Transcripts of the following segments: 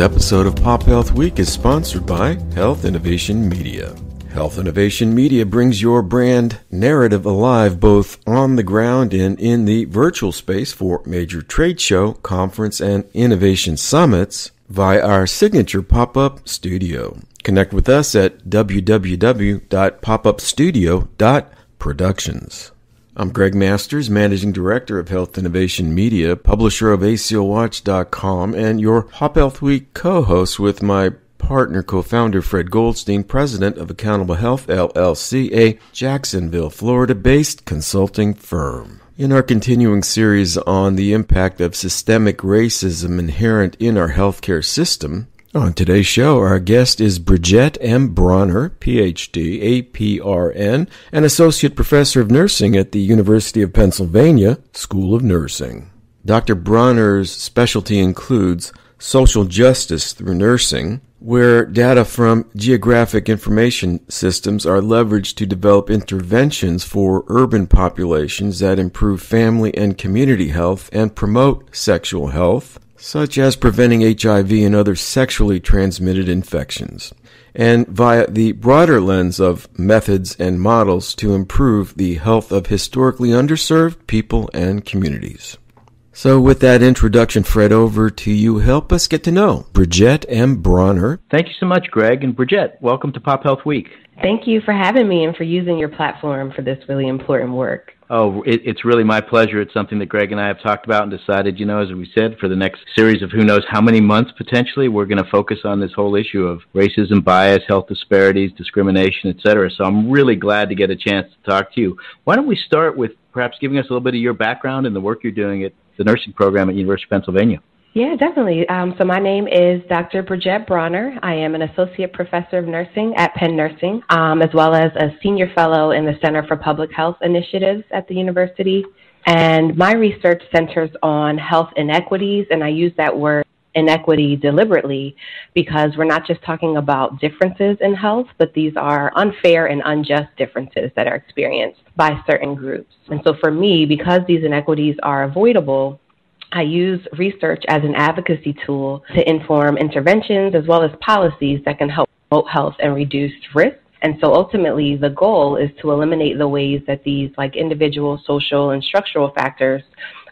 episode of Pop Health Week is sponsored by Health Innovation Media. Health Innovation Media brings your brand narrative alive both on the ground and in the virtual space for major trade show, conference, and innovation summits via our signature pop-up studio. Connect with us at www.popupstudio.productions. I'm Gregg Masters, Managing Director of Health Innovation Media, publisher of ACOWatch.com, and your Pop Health Week co-host with my partner, co-founder Fred Goldstein, president of Accountable Health LLC, a Jacksonville, Florida-based consulting firm. In our continuing series on the impact of systemic racism inherent in our healthcare system, on today's show, our guest is Bridgette M. Brawner, PhD, APRN, and Associate Professor of Nursing at the University of Pennsylvania School of Nursing. Dr. Brawner's specialty includes social justice through nursing, where data from geographic information systems are leveraged to develop interventions for urban populations that improve family and community health and promote sexual health, such as preventing HIV and other sexually transmitted infections, and via the broader lens of methods and models to improve the health of historically underserved people and communities. So, with that introduction, Fred, over to you. Help us get to know Bridgette M. Brawner. Thank you so much, Gregg. And Bridgette, welcome to Pop Health Week. Thank you for having me and for using your platform for this really important work. Oh, it, it's really my pleasure. It's something that Gregg and I have talked about and decided, you know, as we said, for the next series of who knows how many months potentially, we're going to focus on this whole issue of racism, bias, health disparities, discrimination, et cetera. So I'm really glad to get a chance to talk to you. Why don't we start with perhaps giving us a little bit of your background and the work you're doing at the nursing program at University of Pennsylvania? Yeah, definitely. Um, so my name is Dr. Bridgette Brawner. I am an associate professor of nursing at Penn Nursing, um, as well as a senior fellow in the Center for Public Health Initiatives at the university. And my research centers on health inequities, and I use that word inequity deliberately because we're not just talking about differences in health, but these are unfair and unjust differences that are experienced by certain groups. And so for me, because these inequities are avoidable, I use research as an advocacy tool to inform interventions as well as policies that can help promote health and reduce risk. And so ultimately, the goal is to eliminate the ways that these like individual, social, and structural factors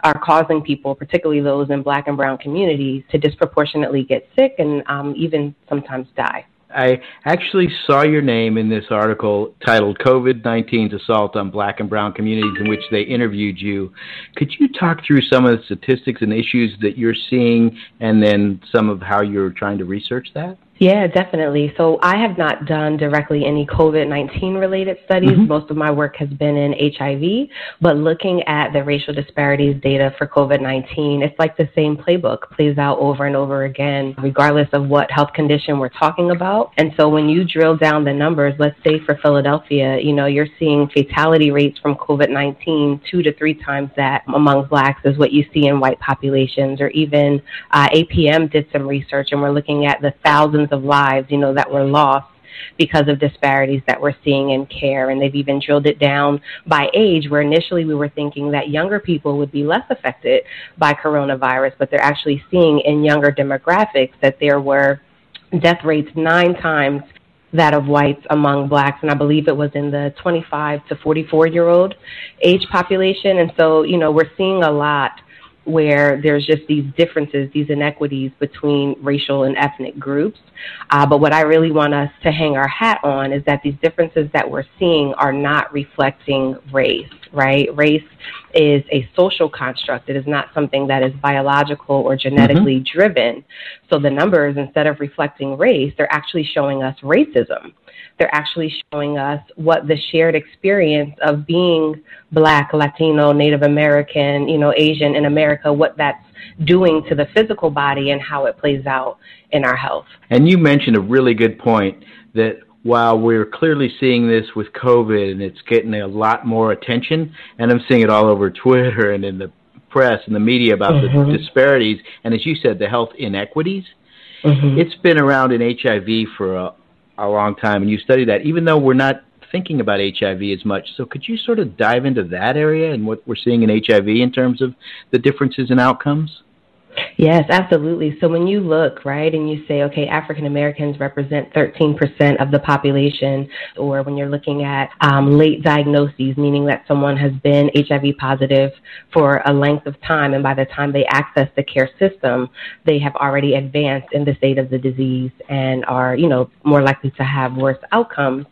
are causing people, particularly those in black and brown communities, to disproportionately get sick and um, even sometimes die. I actually saw your name in this article titled COVID 19's Assault on Black and Brown Communities, in which they interviewed you. Could you talk through some of the statistics and issues that you're seeing and then some of how you're trying to research that? Yeah, definitely. So I have not done directly any COVID 19 related studies. Mm-hmm. Most of my work has been in HIV, but looking at the racial disparities data for COVID 19, it's like the same playbook plays out over and over again, regardless of what health condition we're talking about. And so when you drill down the numbers, let's say for Philadelphia, you know, you're seeing fatality rates from COVID 19 two to three times that among blacks is what you see in white populations, or even uh, APM did some research and we're looking at the thousands of lives, you know, that were lost because of disparities that we're seeing in care. And they've even drilled it down by age, where initially we were thinking that younger people would be less affected by coronavirus, but they're actually seeing in younger demographics that there were death rates nine times that of whites among blacks, and I believe it was in the 25 to 44 year old age population. And so, you know, we're seeing a lot where there's just these differences, these inequities between racial and ethnic groups. Uh, but what I really want us to hang our hat on is that these differences that we're seeing are not reflecting race, right? Race is a social construct. It is not something that is biological or genetically mm-hmm. driven. So the numbers, instead of reflecting race, they're actually showing us racism they're actually showing us what the shared experience of being Black, Latino, Native American, you know, Asian in America, what that's doing to the physical body and how it plays out in our health. And you mentioned a really good point that while we're clearly seeing this with COVID and it's getting a lot more attention, and I'm seeing it all over Twitter and in the press and the media about mm-hmm. the disparities, and as you said, the health inequities. Mm-hmm. It's been around in HIV for a, a long time, and you study that, even though we're not thinking about HIV as much. So could you sort of dive into that area and what we're seeing in HIV in terms of the differences in outcomes? Yes, absolutely. So when you look, right, and you say, okay, African Americans represent 13% of the population, or when you're looking at um, late diagnoses, meaning that someone has been HIV positive for a length of time, and by the time they access the care system, they have already advanced in the state of the disease and are, you know, more likely to have worse outcomes.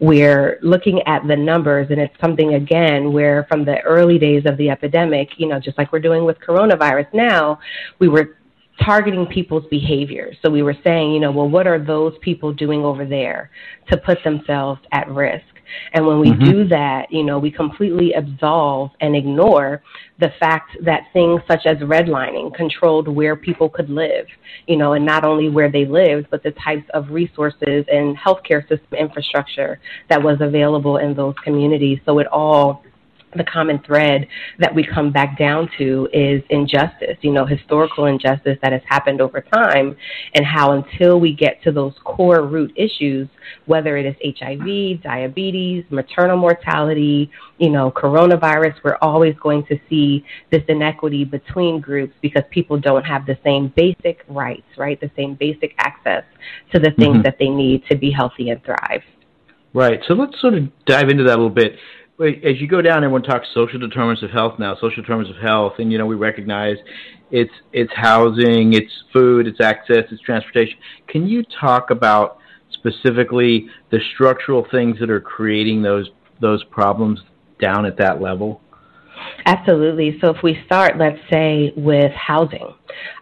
We're looking at the numbers, and it's something, again, where from the early days of the epidemic, you know, just like we're doing with coronavirus now, we were targeting people's behavior. So we were saying, you know, well, what are those people doing over there to put themselves at risk? And when we mm-hmm. do that, you know, we completely absolve and ignore the fact that things such as redlining controlled where people could live, you know, and not only where they lived, but the types of resources and healthcare system infrastructure that was available in those communities. So it all the common thread that we come back down to is injustice, you know, historical injustice that has happened over time, and how until we get to those core root issues, whether it is HIV, diabetes, maternal mortality, you know, coronavirus, we're always going to see this inequity between groups because people don't have the same basic rights, right? The same basic access to the things mm-hmm. that they need to be healthy and thrive. Right. So let's sort of dive into that a little bit as you go down, everyone talks social determinants of health now. Social determinants of health, and you know we recognize it's it's housing, it's food, it's access, it's transportation. Can you talk about specifically the structural things that are creating those those problems down at that level? Absolutely. So if we start, let's say, with housing,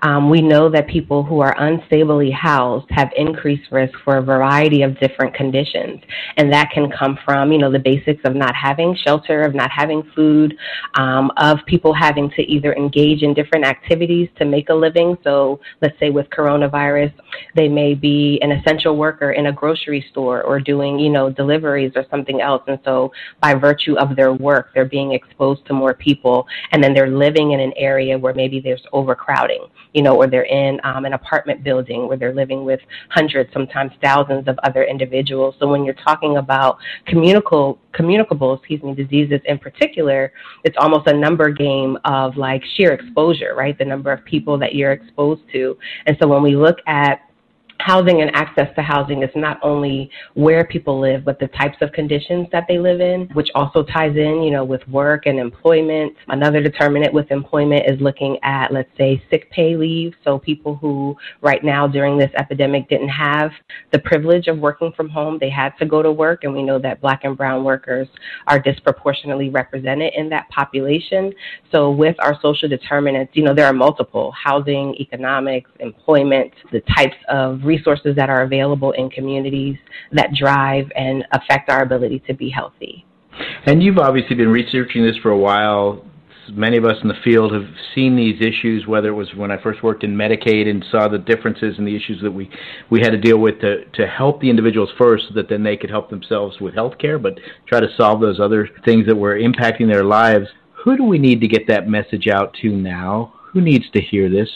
um, we know that people who are unstably housed have increased risk for a variety of different conditions. And that can come from, you know, the basics of not having shelter, of not having food, um, of people having to either engage in different activities to make a living. So let's say with coronavirus, they may be an essential worker in a grocery store or doing, you know, deliveries or something else. And so by virtue of their work, they're being exposed to more people. And then they're living in an area where maybe there's overcrowding you know, or they're in um, an apartment building where they're living with hundreds, sometimes thousands of other individuals. So when you're talking about communicable, communicable, excuse me, diseases in particular, it's almost a number game of like sheer exposure, right? The number of people that you're exposed to. And so when we look at housing and access to housing is not only where people live, but the types of conditions that they live in, which also ties in, you know, with work and employment. Another determinant with employment is looking at, let's say, sick pay leave. So people who right now during this epidemic didn't have the privilege of working from home, they had to go to work. And we know that black and brown workers are disproportionately represented in that population. So with our social determinants, you know, there are multiple housing, economics, employment, the types of resources that are available in communities that drive and affect our ability to be healthy. And you've obviously been researching this for a while. Many of us in the field have seen these issues, whether it was when I first worked in Medicaid and saw the differences and the issues that we, we had to deal with to, to help the individuals first so that then they could help themselves with health care, but try to solve those other things that were impacting their lives. Who do we need to get that message out to now? Who needs to hear this?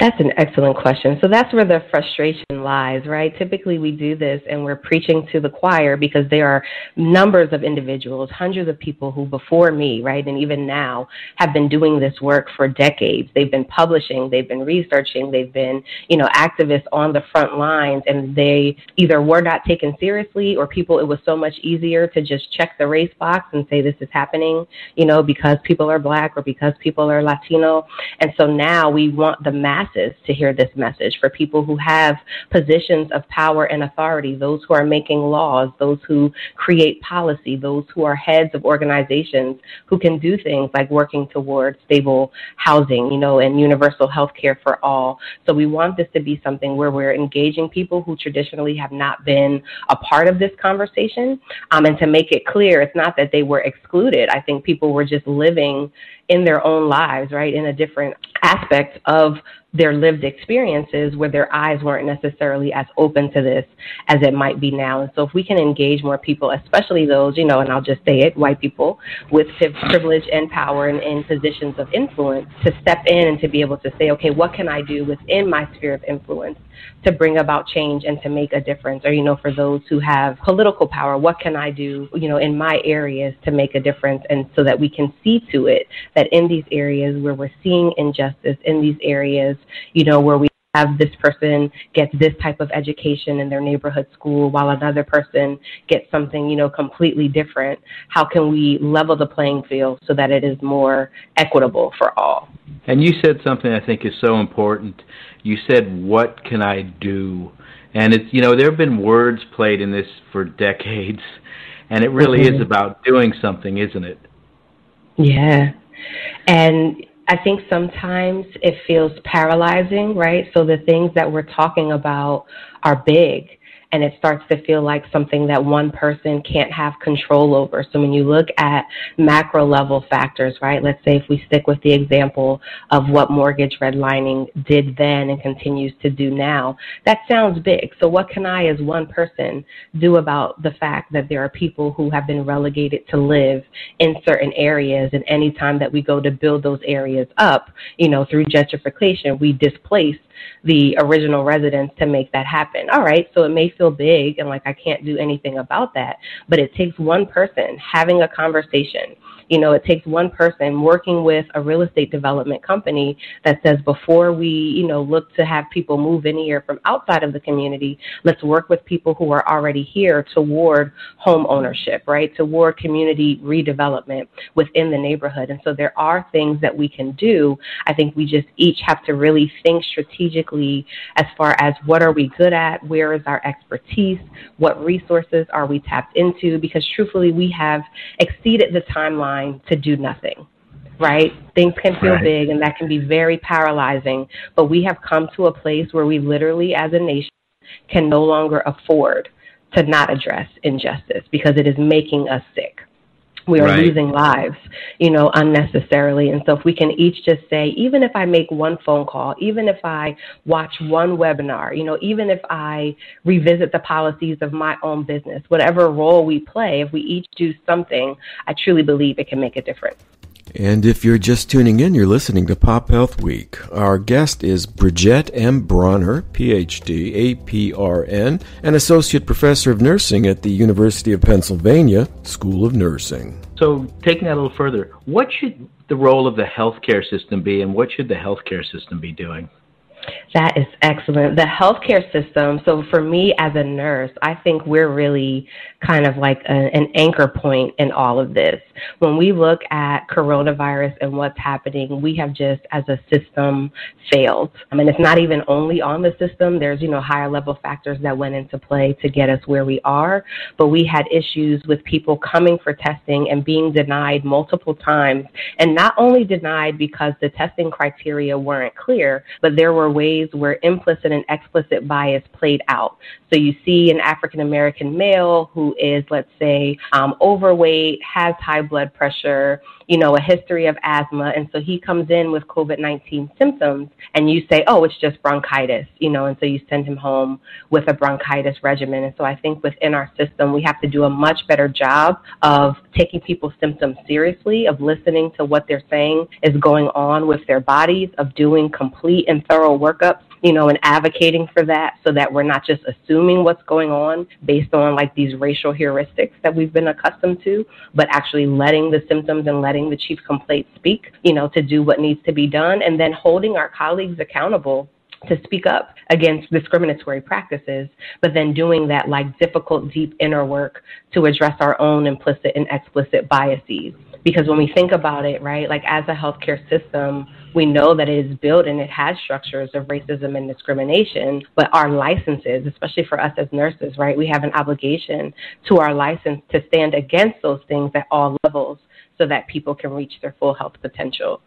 That's an excellent question. So that's where the frustration lies, right? Typically, we do this and we're preaching to the choir because there are numbers of individuals, hundreds of people who, before me, right, and even now, have been doing this work for decades. They've been publishing, they've been researching, they've been, you know, activists on the front lines, and they either were not taken seriously or people, it was so much easier to just check the race box and say this is happening, you know, because people are black or because people are Latino. And so now we want the mass masses to hear this message, for people who have positions of power and authority, those who are making laws, those who create policy, those who are heads of organizations who can do things like working towards stable housing, you know, and universal health care for all. So we want this to be something where we're engaging people who traditionally have not been a part of this conversation. Um, and to make it clear, it's not that they were excluded. I think people were just living in their own lives, right, in a different aspect of their lived experiences where their eyes weren't necessarily as open to this as it might be now. And so if we can engage more people, especially those, you know, and I'll just say it, white people with privilege and power and in positions of influence to step in and to be able to say, okay, what can I do within my sphere of influence to bring about change and to make a difference? Or, you know, for those who have political power, what can I do, you know, in my areas to make a difference and so that we can see to it that that in these areas where we're seeing injustice, in these areas, you know, where we have this person get this type of education in their neighborhood school while another person gets something you know completely different how can we level the playing field so that it is more equitable for all? And you said something i think is so important. You said what can i do? And it's you know there have been words played in this for decades and it really mm-hmm. is about doing something isn't it? Yeah and I think sometimes it feels paralyzing, right? So the things that we're talking about are big and it starts to feel like something that one person can't have control over. So when you look at macro level factors, right, let's say if we stick with the example of what mortgage redlining did then and continues to do now, that sounds big. So what can I as one person do about the fact that there are people who have been relegated to live in certain areas and anytime that we go to build those areas up, you know, through gentrification, we displace the original residents to make that happen. All right, so it may feel big and like I can't do anything about that, but it takes one person having a conversation you know, it takes one person working with a real estate development company that says before we, you know, look to have people move in here from outside of the community, let's work with people who are already here toward home ownership, right? Toward community redevelopment within the neighborhood. And so there are things that we can do. I think we just each have to really think strategically as far as what are we good at, where is our expertise, what resources are we tapped into, because truthfully we have exceeded the timeline to do nothing, right? Things can feel right. big and that can be very paralyzing, but we have come to a place where we literally, as a nation, can no longer afford to not address injustice because it is making us sick we are right. losing lives, you know, unnecessarily. And so if we can each just say, even if I make one phone call, even if I watch one webinar, you know, even if I revisit the policies of my own business, whatever role we play, if we each do something, I truly believe it can make a difference. And if you're just tuning in, you're listening to Pop Health Week. Our guest is Bridgette M. Brawner, PhD, APRN, and Associate Professor of Nursing at the University of Pennsylvania School of Nursing. So, taking that a little further, what should the role of the healthcare system be, and what should the healthcare system be doing? That is excellent. The healthcare system, so for me as a nurse, I think we're really kind of like a, an anchor point in all of this. When we look at coronavirus and what's happening, we have just as a system failed. I mean, it's not even only on the system. There's, you know, higher level factors that went into play to get us where we are. But we had issues with people coming for testing and being denied multiple times. And not only denied because the testing criteria weren't clear, but there were ways where implicit and explicit bias played out. So you see an African American male who is, let's say, um, overweight, has high blood pressure, you know, a history of asthma, and so he comes in with COVID 19 symptoms, and you say, oh, it's just bronchitis, you know, and so you send him home with a bronchitis regimen. And so I think within our system, we have to do a much better job of taking people's symptoms seriously, of listening to what they're saying is going on with their bodies, of doing complete and thorough workups you know, and advocating for that so that we're not just assuming what's going on based on like these racial heuristics that we've been accustomed to, but actually letting the symptoms and letting the chief complaint speak, you know, to do what needs to be done and then holding our colleagues accountable to speak up against discriminatory practices, but then doing that like difficult, deep inner work to address our own implicit and explicit biases. Because when we think about it, right, like as a healthcare system, we know that it is built and it has structures of racism and discrimination, but our licenses, especially for us as nurses, right, we have an obligation to our license to stand against those things at all levels so that people can reach their full health potential.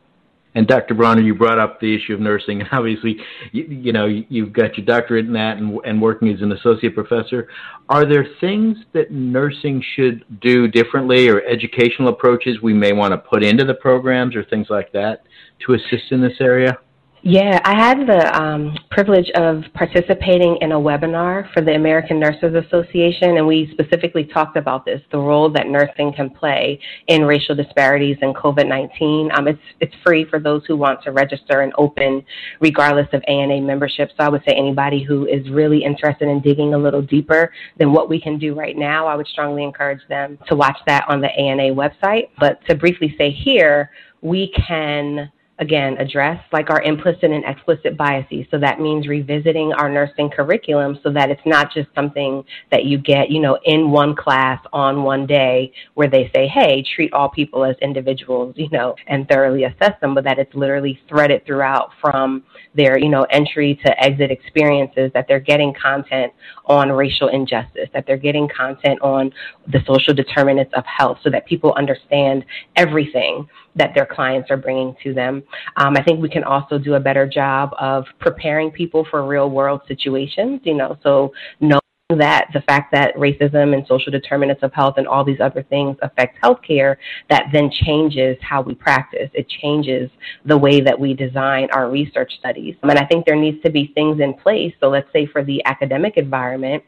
And Dr. Brawner, you brought up the issue of nursing, and obviously, you, you, know, you've got your doctorate in that and, and working as an associate professor. Are there things that nursing should do differently, or educational approaches we may want to put into the programs, or things like that, to assist in this area? Yeah, I had the um, privilege of participating in a webinar for the American Nurses Association, and we specifically talked about this the role that nursing can play in racial disparities and COVID 19. Um, it's, it's free for those who want to register and open, regardless of ANA membership. So I would say anybody who is really interested in digging a little deeper than what we can do right now, I would strongly encourage them to watch that on the ANA website. But to briefly say here, we can again, address like our implicit and explicit biases. So that means revisiting our nursing curriculum so that it's not just something that you get, you know, in one class on one day where they say, hey, treat all people as individuals, you know, and thoroughly assess them, but that it's literally threaded throughout from their, you know, entry to exit experiences, that they're getting content on racial injustice, that they're getting content on the social determinants of health so that people understand everything that their clients are bringing to them. Um, I think we can also do a better job of preparing people for real world situations, you know, so knowing that the fact that racism and social determinants of health and all these other things affect healthcare, that then changes how we practice. It changes the way that we design our research studies. And I think there needs to be things in place. So let's say for the academic environment,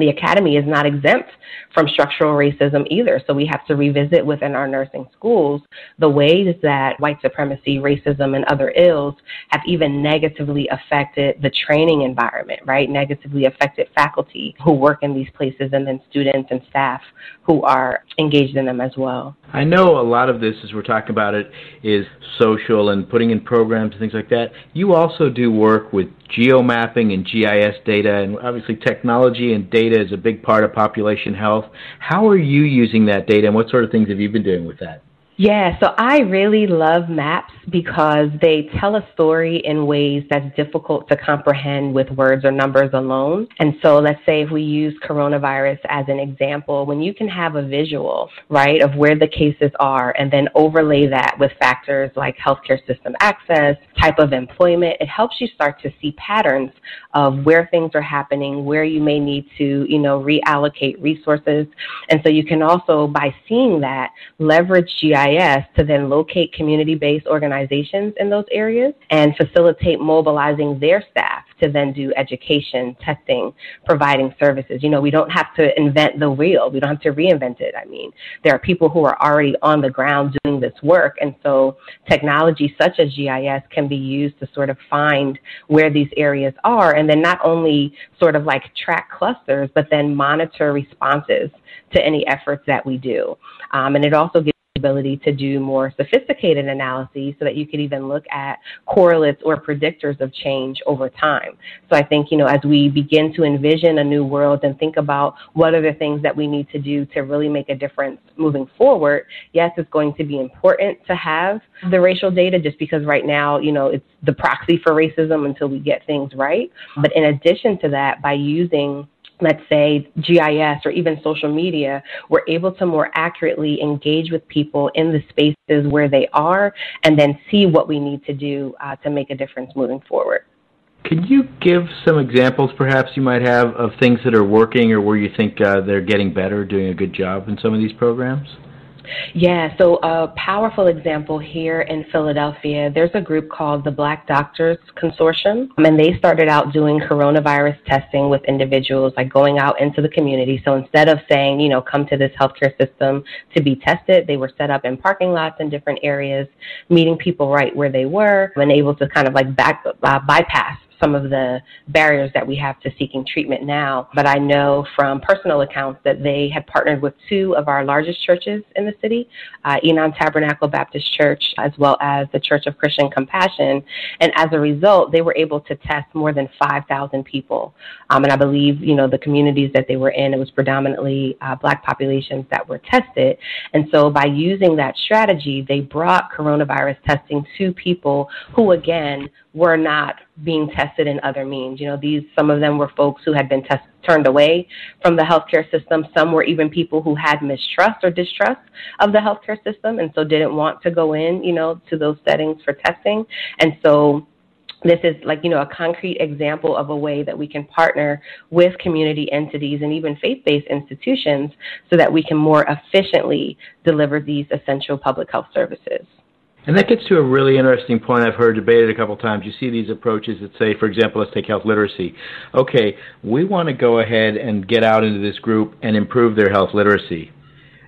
the academy is not exempt from structural racism either. So we have to revisit within our nursing schools the ways that white supremacy, racism, and other ills have even negatively affected the training environment, right? Negatively affected faculty who work in these places and then students and staff who are engaged in them as well. I know a lot of this, as we're talking about it, is social and putting in programs and things like that. You also do work with geomapping and GIS data, and obviously technology and data is a big part of population health. How are you using that data, and what sort of things have you been doing with that? Yeah, so I really love maps because they tell a story in ways that's difficult to comprehend with words or numbers alone. And so let's say if we use coronavirus as an example, when you can have a visual, right, of where the cases are and then overlay that with factors like healthcare system access, type of employment, it helps you start to see patterns of where things are happening, where you may need to, you know, reallocate resources. And so you can also, by seeing that, leverage GIS GIS to then locate community based organizations in those areas and facilitate mobilizing their staff to then do education, testing, providing services. You know, we don't have to invent the wheel, we don't have to reinvent it. I mean, there are people who are already on the ground doing this work, and so technology such as GIS can be used to sort of find where these areas are and then not only sort of like track clusters, but then monitor responses to any efforts that we do. Um, and it also gives ability to do more sophisticated analyses so that you could even look at correlates or predictors of change over time. So I think, you know, as we begin to envision a new world and think about what are the things that we need to do to really make a difference moving forward, yes, it's going to be important to have the racial data just because right now, you know, it's the proxy for racism until we get things right. But in addition to that, by using let's say GIS or even social media, we're able to more accurately engage with people in the spaces where they are and then see what we need to do uh, to make a difference moving forward. Can you give some examples, perhaps, you might have of things that are working or where you think uh, they're getting better, doing a good job in some of these programs? Yeah, so a powerful example here in Philadelphia, there's a group called the Black Doctors Consortium, and they started out doing coronavirus testing with individuals, like going out into the community. So instead of saying, you know, come to this healthcare system to be tested, they were set up in parking lots in different areas, meeting people right where they were, and able to kind of like back, uh, bypass some of the barriers that we have to seeking treatment now. But I know from personal accounts that they had partnered with two of our largest churches in the city, uh, Enon Tabernacle Baptist Church, as well as the Church of Christian Compassion. And as a result, they were able to test more than 5,000 people. Um, and I believe, you know, the communities that they were in, it was predominantly uh, black populations that were tested. And so by using that strategy, they brought coronavirus testing to people who, again, were not being tested in other means. You know, these some of them were folks who had been test, turned away from the healthcare system. Some were even people who had mistrust or distrust of the healthcare system and so didn't want to go in, you know, to those settings for testing. And so this is like you know a concrete example of a way that we can partner with community entities and even faith-based institutions so that we can more efficiently deliver these essential public health services And that gets to a really interesting point I've heard debated a couple times. You see these approaches that say, for example, let's take health literacy. Okay, we want to go ahead and get out into this group and improve their health literacy.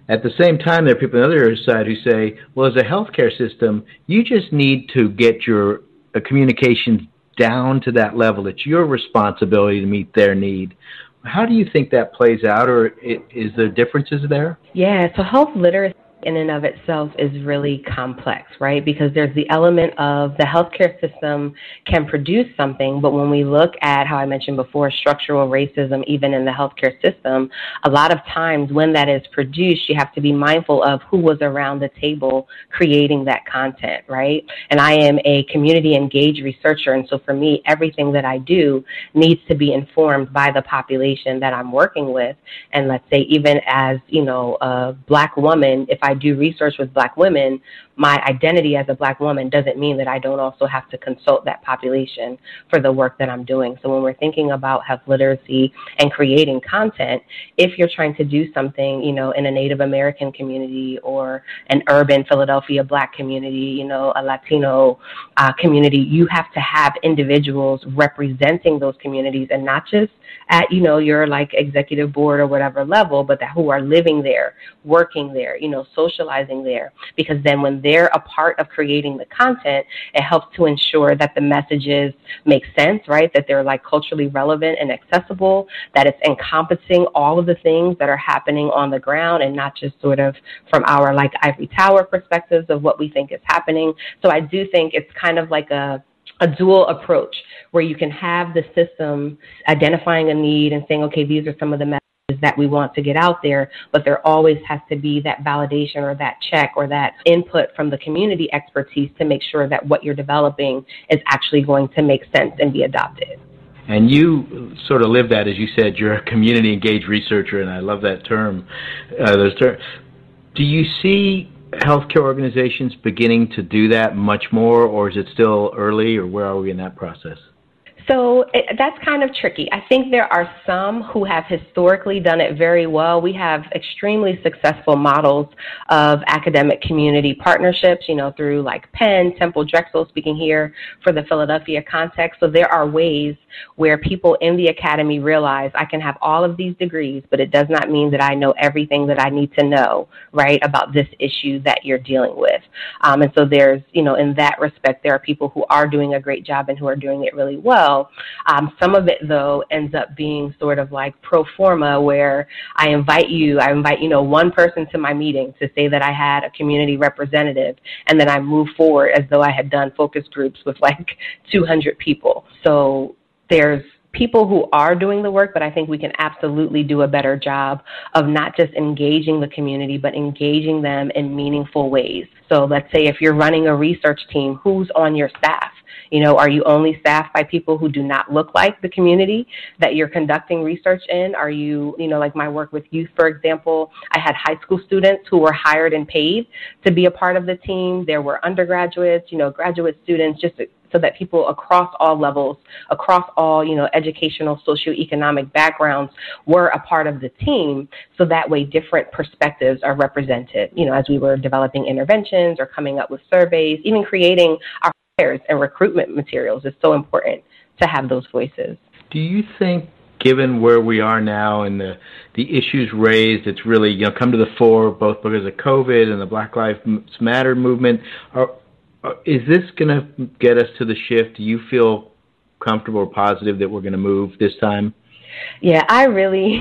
At the same time, there are people on the other side who say, well, as a healthcare system, you just need to get your uh, communications down to that level. It's your responsibility to meet their need. How do you think that plays out, or is there differences there? Yeah, so health literacy in and of itself is really complex, right? Because there's the element of the healthcare system can produce something, but when we look at how I mentioned before, structural racism, even in the healthcare system, a lot of times when that is produced, you have to be mindful of who was around the table creating that content, right? And I am a community engaged researcher, and so for me, everything that I do needs to be informed by the population that I'm working with. And let's say, even as, you know, a black woman, if I I do research with black women, my identity as a black woman doesn't mean that I don't also have to consult that population for the work that I'm doing. So when we're thinking about health literacy and creating content, if you're trying to do something, you know, in a Native American community or an urban Philadelphia black community, you know, a Latino uh, community, you have to have individuals representing those communities and not just at, you know, your like executive board or whatever level, but that who are living there, working there, you know, socializing there. Because then when they're a part of creating the content, it helps to ensure that the messages make sense, right? That they're like culturally relevant and accessible, that it's encompassing all of the things that are happening on the ground and not just sort of from our like ivory tower perspectives of what we think is happening. So I do think it's kind of like a a dual approach where you can have the system identifying a need and saying, okay, these are some of the that we want to get out there, but there always has to be that validation or that check or that input from the community expertise to make sure that what you're developing is actually going to make sense and be adopted. And you sort of live that, as you said, you're a community engaged researcher, and I love that term. Uh, those. Do you see healthcare organizations beginning to do that much more, or is it still early, or where are we in that process? So it, that's kind of tricky. I think there are some who have historically done it very well. We have extremely successful models of academic community partnerships, you know, through like Penn, Temple, Drexel, speaking here for the Philadelphia context. So there are ways where people in the academy realize I can have all of these degrees, but it does not mean that I know everything that I need to know, right, about this issue that you're dealing with. Um, and so there's, you know, in that respect, there are people who are doing a great job and who are doing it really well. Um, some of it, though, ends up being sort of like pro forma, where I invite you, I invite, you know, one person to my meeting to say that I had a community representative, and then I move forward as though I had done focus groups with like 200 people. So there's people who are doing the work, but I think we can absolutely do a better job of not just engaging the community, but engaging them in meaningful ways. So let's say if you're running a research team, who's on your staff? You know, are you only staffed by people who do not look like the community that you're conducting research in? Are you, you know, like my work with youth, for example, I had high school students who were hired and paid to be a part of the team. There were undergraduates, you know, graduate students, just so that people across all levels, across all, you know, educational, socioeconomic backgrounds were a part of the team. So that way different perspectives are represented, you know, as we were developing interventions or coming up with surveys, even creating our hires and recruitment materials is so important to have those voices. Do you think given where we are now and the the issues raised, it's really you know come to the fore both because of COVID and the Black Lives Matter movement. Are, Uh, is this going to get us to the shift? Do you feel comfortable or positive that we're going to move this time? Yeah, I really,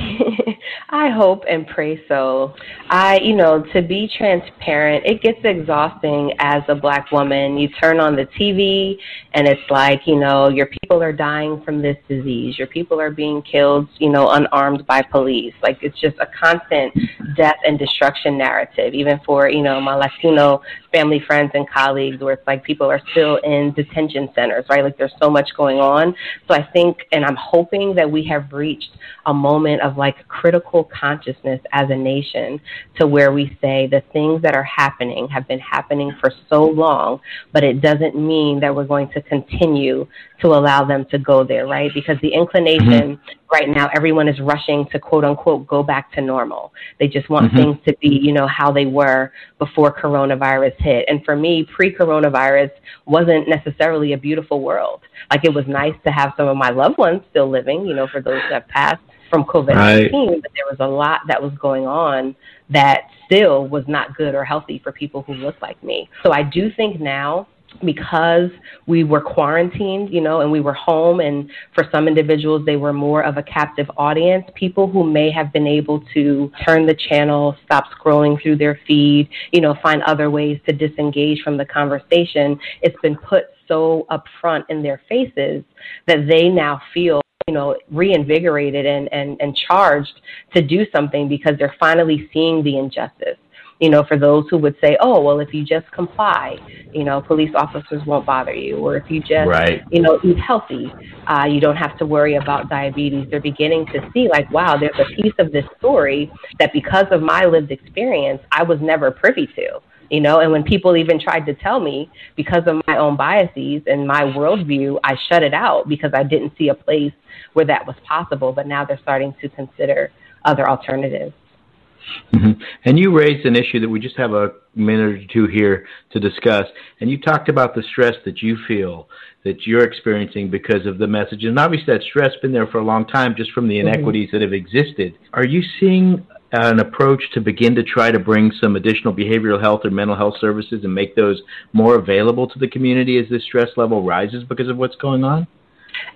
I hope and pray so. I, you know, to be transparent, it gets exhausting as a black woman. You turn on the TV and it's like, you know, your people are dying from this disease. Your people are being killed, you know, unarmed by police. Like it's just a constant death and destruction narrative, even for, you know, my Latino family, friends, and colleagues where it's like people are still in detention centers, right? Like there's so much going on. So I think, and I'm hoping that we have reached a moment of like critical consciousness as a nation to where we say the things that are happening have been happening for so long, but it doesn't mean that we're going to continue to allow them to go there, right? Because the inclination mm-hmm. right now, everyone is rushing to quote unquote go back to normal. They just want mm-hmm. things to be, you know, how they were before coronavirus hit. And for me, pre coronavirus wasn't necessarily a beautiful world. Like it was nice to have some of my loved ones still living, you know, for those that passed from COVID 19, right. but there was a lot that was going on that still was not good or healthy for people who look like me. So I do think now because we were quarantined, you know, and we were home, and for some individuals, they were more of a captive audience. People who may have been able to turn the channel, stop scrolling through their feed, you know, find other ways to disengage from the conversation, it's been put so upfront in their faces that they now feel you know, reinvigorated and, and, and charged to do something because they're finally seeing the injustice you know, for those who would say, oh, well, if you just comply, you know, police officers won't bother you. Or if you just, right. you know, eat healthy, uh, you don't have to worry about diabetes. They're beginning to see, like, wow, there's a piece of this story that because of my lived experience, I was never privy to. You know, and when people even tried to tell me because of my own biases and my worldview, I shut it out because I didn't see a place where that was possible. But now they're starting to consider other alternatives. Mm-hmm. And you raised an issue that we just have a minute or two here to discuss. And you talked about the stress that you feel that you're experiencing because of the message. And obviously, that stress has been there for a long time, just from the mm-hmm. inequities mm-hmm. that have existed. Are you seeing an approach to begin to try to bring some additional behavioral health or mental health services and make those more available to the community as this stress level rises because of what's going on?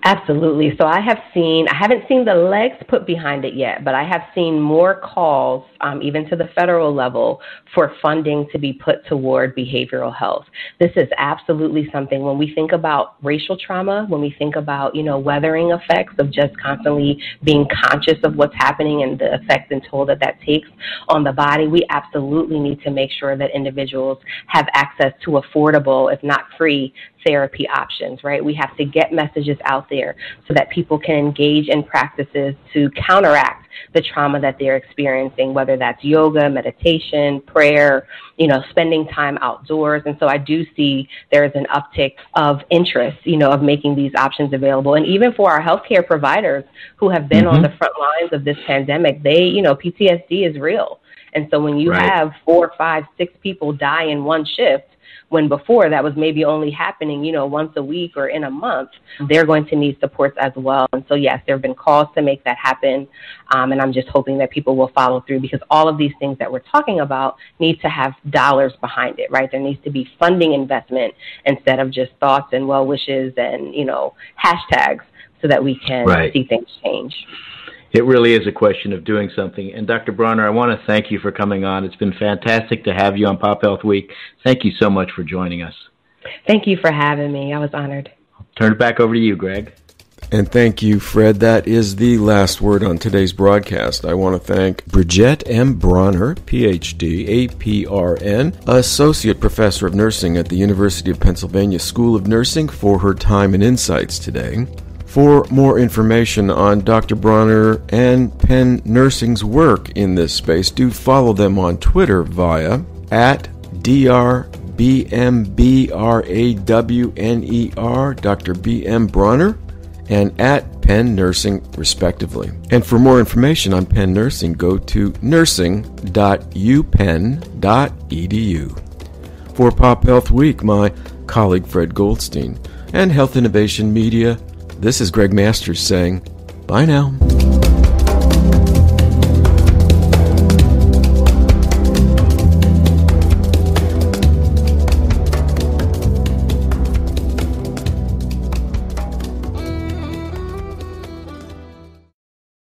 Absolutely. So I have seen, I haven't seen the legs put behind it yet, but I have seen more calls, um, even to the federal level, for funding to be put toward behavioral health. This is absolutely something when we think about racial trauma, when we think about, you know, weathering effects of just constantly being conscious of what's happening and the effect and toll that that takes on the body, we absolutely need to make sure that individuals have access to affordable, if not free, therapy options, right? We have to get messages out there so that people can engage in practices to counteract the trauma that they're experiencing, whether that's yoga, meditation, prayer, you know, spending time outdoors. And so I do see there is an uptick of interest, you know, of making these options available. And even for our healthcare providers who have been mm-hmm. on the front lines of this pandemic, they, you know, PTSD is real. And so when you right. have four, five, six people die in one shift, when before that was maybe only happening, you know, once a week or in a month, they're going to need supports as well. And so, yes, there have been calls to make that happen. Um, and I'm just hoping that people will follow through because all of these things that we're talking about need to have dollars behind it, right? There needs to be funding investment instead of just thoughts and well wishes and, you know, hashtags so that we can right. see things change it really is a question of doing something. And Dr. Brawner, I want to thank you for coming on. It's been fantastic to have you on Pop Health Week. Thank you so much for joining us. Thank you for having me. I was honored. I'll turn it back over to you, Gregg. And thank you, Fred. That is the last word on today's broadcast. I want to thank Bridgette M. Brawner, PhD, APRN, Associate Professor of Nursing at the University of Pennsylvania School of Nursing, for her time and insights today. For more information on Dr. Brawner and Penn Nursing's work in this space, do follow them on Twitter via at DRBMBRAWNER, Dr. B.M. Brawner, and at Penn Nursing, respectively. And for more information on Penn Nursing, go to nursing.upenn.edu. For Pop Health Week, my colleague Fred Goldstein, and Health Innovation Media, this is Gregg Masters saying, bye now.